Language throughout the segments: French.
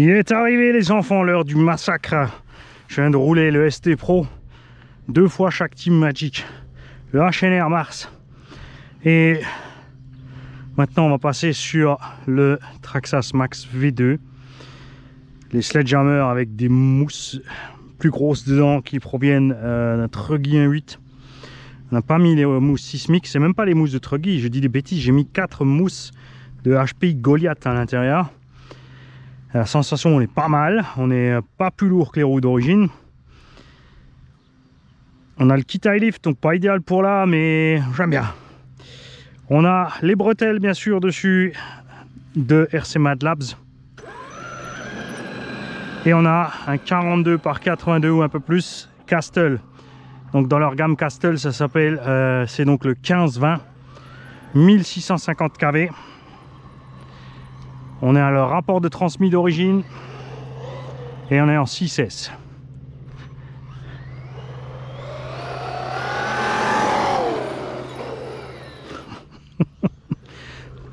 Il est arrivé les enfants, l'heure du massacre. Je viens de rouler le ST Pro deux fois chaque Team Magic, le HNR Mars. Et maintenant on va passer sur le Traxxas Max V2. Les Sledgehammer avec des mousses plus grosses dedans qui proviennent euh, d'un Truggy 1.8. On n'a pas mis les mousses sismiques, c'est même pas les mousses de Truggy, je dis des bêtises, j'ai mis quatre mousses de HPI Goliath à l'intérieur. La sensation on est pas mal, on est pas plus lourd que les roues d'origine. On a le kit high lift, donc pas idéal pour là, mais j'aime bien. On a les bretelles bien sûr dessus de RC Mad Labs. Et on a un 42 par 82 ou un peu plus Castle. Donc dans leur gamme Castle, ça s'appelle, euh, c'est donc le 15-20, 1650 kV. On est à leur rapport de transmis d'origine et on est en 6S.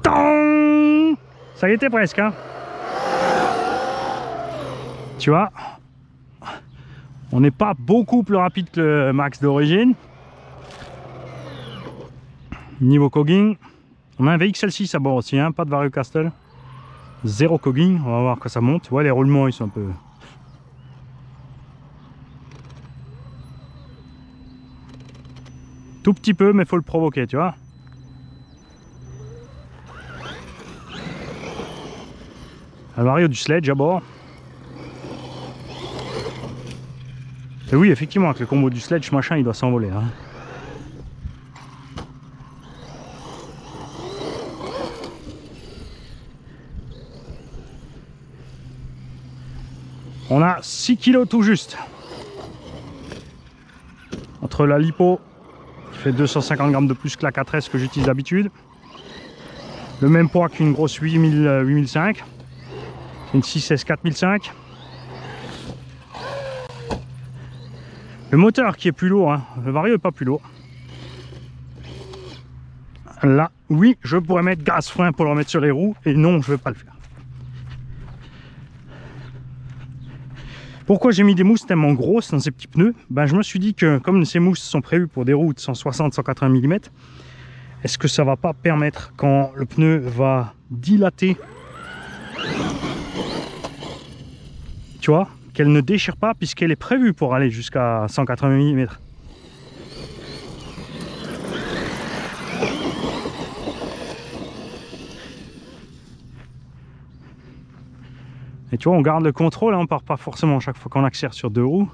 Ça y était presque. Hein tu vois, on n'est pas beaucoup plus rapide que le max d'origine. Niveau cogging, on a un VXL6 à bord aussi, hein, pas de Vario Castle. Zéro cogging, on va voir quand ça monte. Ouais, les roulements ils sont un peu... Tout petit peu, mais faut le provoquer, tu vois. Un Vario du sledge à bord. Et oui, effectivement, avec le combo du sledge, machin, il doit s'envoler. Hein. 6 kg tout juste. Entre la lipo, qui fait 250 grammes de plus que la 4S que j'utilise d'habitude. Le même poids qu'une grosse 8000, 8005. Une 6S 4005. Le moteur qui est plus lourd, hein. le Vario n'est pas plus lourd. Là, oui, je pourrais mettre gaz frein pour le remettre sur les roues, et non, je vais pas le faire. Pourquoi j'ai mis des mousses tellement grosses dans ces petits pneus ben, Je me suis dit que comme ces mousses sont prévues pour des roues de 160-180 mm, est-ce que ça va pas permettre quand le pneu va dilater Tu vois qu'elle ne déchire pas puisqu'elle est prévue pour aller jusqu'à 180 mm. Et tu vois, on garde le contrôle, hein, on part pas forcément chaque fois qu'on accélère sur deux roues.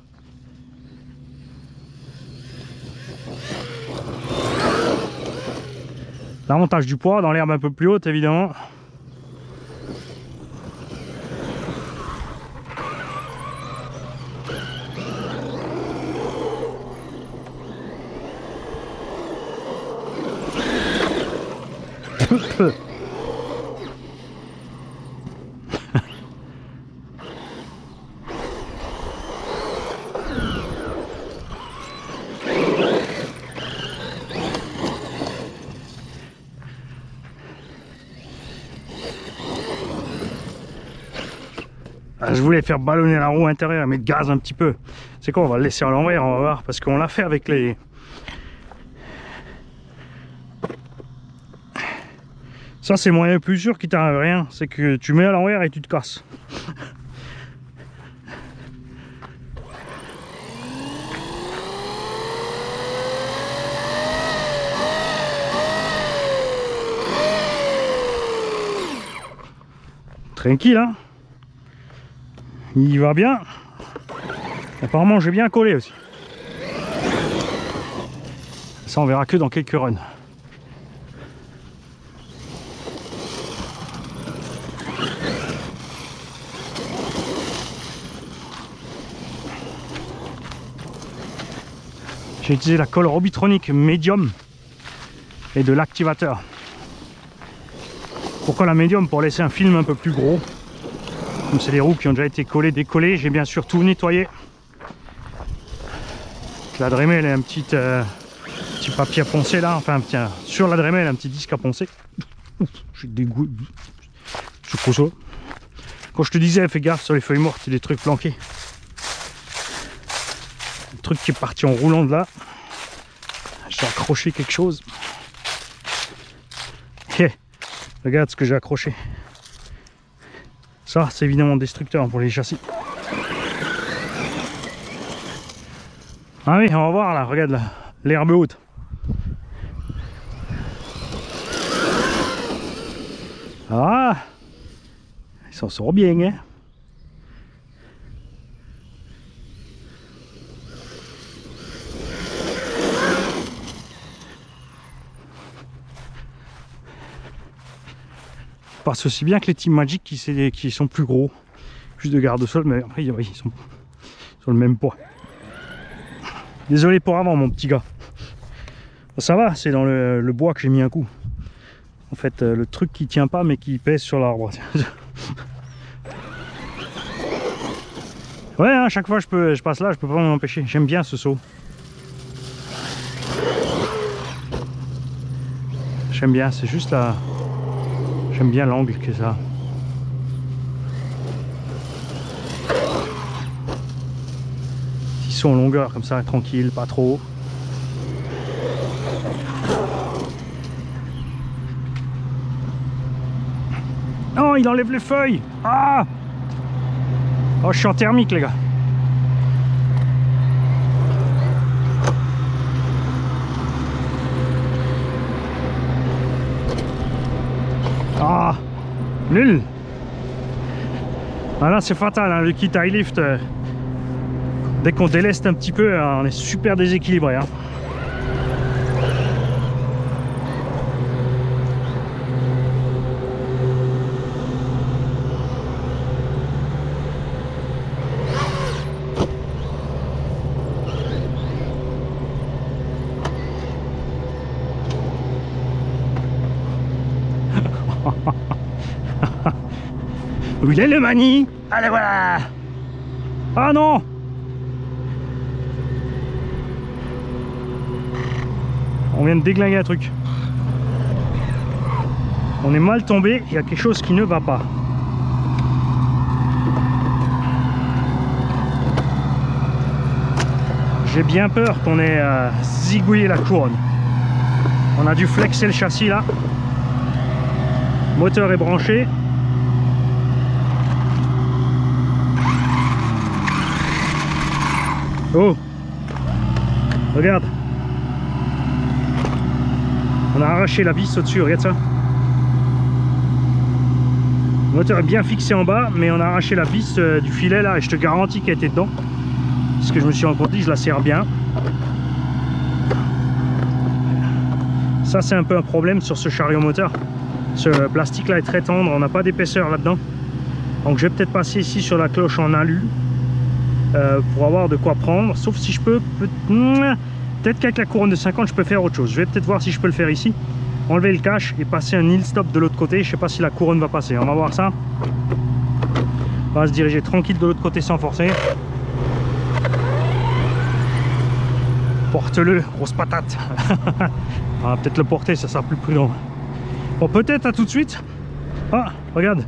L'avantage du poids dans l'herbe un peu plus haute, évidemment. Ah, je voulais faire ballonner la roue intérieure, mettre gaz un petit peu. C'est quoi On va le laisser à l'envers, on va voir, parce qu'on l'a fait avec les, Ça, c'est moyen plus sûr qu'il t'arrive rien. C'est que tu mets à l'envers et tu te casses. Tranquille, hein Il va bien. Apparemment, j'ai bien collé aussi. Ça, on verra que dans quelques runs. J'ai utilisé la colle Robitronic Medium et de l'activateur. Pourquoi la Medium Pour laisser un film un peu plus gros. Comme c'est des roues qui ont déjà été collées, décollées. J'ai bien sûr tout nettoyé. La Dremel est un petit, euh, petit papier à poncer là. Enfin, tiens, sur la Dremel, un petit disque à poncer. Je suis dégoûté. Je suis. Quand je te disais, fais gaffe sur les feuilles mortes, il y a des trucs planqués. Un truc qui est parti en roulant de là. J'ai accroché quelque chose. Hé, regarde ce que j'ai accroché. Ça, c'est évidemment destructeur pour les châssis. Ah oui, on va voir là, regarde l'herbe haute. Ah Il s'en sort bien, hein Passe aussi bien que les Team Magic qui, sont plus gros. Plus de garde-sol, mais après, ils sont sur le même poids. Désolé pour avant, mon petit gars. Ça va, c'est dans le, bois que j'ai mis un coup. En fait, euh, le truc qui tient pas, mais qui pèse sur l'arbre. ouais, à hein, chaque fois je, peux, je passe là, je peux pas m'en empêcher. J'aime bien ce saut. J'aime bien, c'est juste là. J'aime bien l'angle que ça. Ils sont en longueur comme ça, tranquille, pas trop. Oh, il enlève les feuilles Ah Oh, je suis en thermique, les gars. Ah Nul Voilà, c'est fatal, hein, le kit high lift. Euh, dès qu'on déleste un petit peu, hein, on est super déséquilibré. Hein. Le mani Allez voilà Ah non On vient de déglinguer un truc. On est mal tombé, il y a quelque chose qui ne va pas. J'ai bien peur qu'on ait euh, zigouillé la couronne. On a dû flexer le châssis là. Moteur est branché. Oh Regarde On a arraché la vis au-dessus, regarde ça Le moteur est bien fixé en bas, mais on a arraché la vis euh, du filet là, et je te garantis qu'elle était dedans. Parce que je me suis rendu compte, je la serre bien. Ça c'est un peu un problème sur ce chariot moteur. Ce plastique là est très tendre, on n'a pas d'épaisseur là-dedans. Donc je vais peut-être passer ici sur la cloche en alu euh, pour avoir de quoi prendre. Sauf si je peux... Peut-être qu'avec la couronne de 50 je peux faire autre chose. Je vais peut-être voir si je peux le faire ici. Enlever le cache et passer un hill stop de l'autre côté. Je sais pas si la couronne va passer. On va voir ça. On va se diriger tranquille de l'autre côté sans forcer. Porte-le, grosse patate. On va peut-être le porter, ça sera plus prudent. Bon, peut-être à tout de suite. Ah, regarde.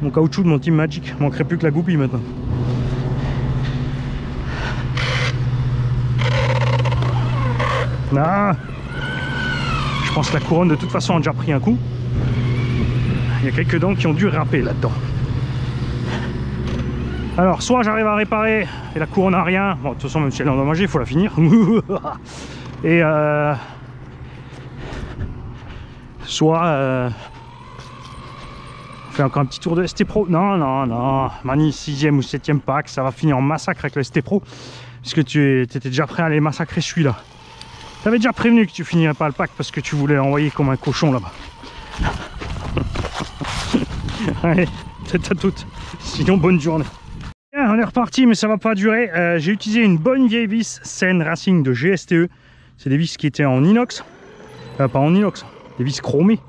Mon caoutchouc de mon Team Magic. Manquerait plus que la goupille maintenant. Ah Je pense que la couronne de toute façon a déjà pris un coup. Il y a quelques dents qui ont dû râper là-dedans. Alors, soit j'arrive à réparer et la couronne n'a rien. Bon, de toute façon, même si elle est endommagée, il faut la finir. et euh, soit euh, on fait encore un petit tour de ST Pro. Non, non, non. Mani 6ème ou 7ème pack, ça va finir en massacre avec le ST Pro. Puisque tu étais déjà prêt à aller massacrer celui-là. T'avais déjà prévenu que tu finirais pas le pack parce que tu voulais l'envoyer comme un cochon là-bas. Allez, c'est à toutes. Sinon, bonne journée. on est reparti, mais ça va pas durer. Euh, j'ai utilisé une bonne vieille vis Sen Racing de GSTE. C'est des vis qui étaient en inox. Euh, pas en inox, des vis chromées.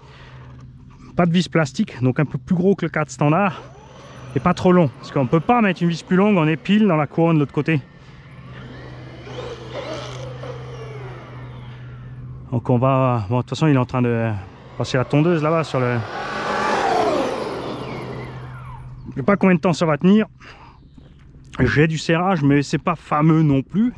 Pas de vis plastique, donc un peu plus gros que le 4 standard. Et pas trop long, parce qu'on peut pas mettre une vis plus longue, on est pile dans la couronne de l'autre côté. Donc on va... Bon, de toute façon, il est en train de passer la tondeuse là-bas sur le... Je sais pas combien de temps ça va tenir. J'ai du serrage, mais c'est pas fameux non plus.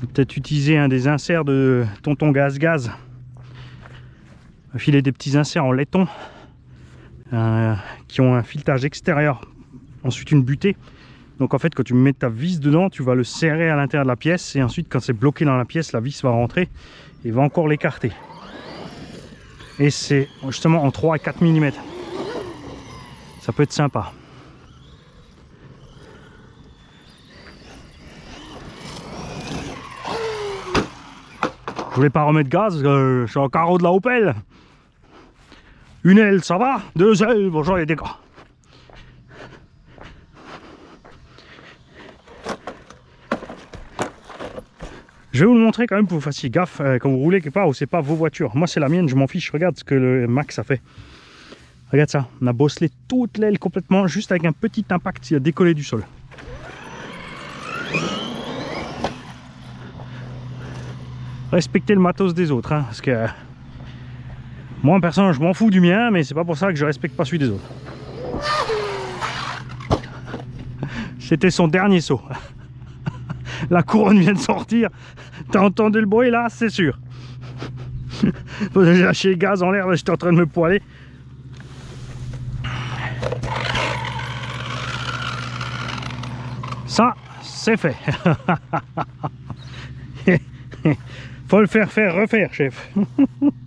Peut-être utiliser un des inserts de tonton gaz gaz. Filer des petits inserts en laiton euh, qui ont un filetage extérieur. Ensuite une butée. Donc en fait quand tu mets ta vis dedans, tu vas le serrer à l'intérieur de la pièce et ensuite quand c'est bloqué dans la pièce, la vis va rentrer et va encore l'écarter. Et c'est justement en 3 à 4 mm. Ça peut être sympa. Je voulais pas remettre gaz, euh, je suis au carreau de la Opel. Une aile, ça va Deux ailes, bonjour les dégâts. Je vais vous le montrer quand même pour que vous fassiez gaffe euh, quand vous roulez quelque part où c'est pas vos voitures. Moi c'est la mienne, je m'en fiche, regarde ce que le Max a fait. Regarde ça, on a bosselé toute l'aile complètement juste avec un petit impact, il a décollé du sol. respecter le matos des autres. Hein, parce que moi, en personne, je m'en fous du mien, mais c'est pas pour ça que je respecte pas celui des autres. C'était son dernier saut. La couronne vient de sortir. T'as entendu le bruit là, c'est sûr. J'ai lâché le gaz en l'air, j'étais en train de me poiler. Ça, c'est fait. Faut le faire faire refaire, chef.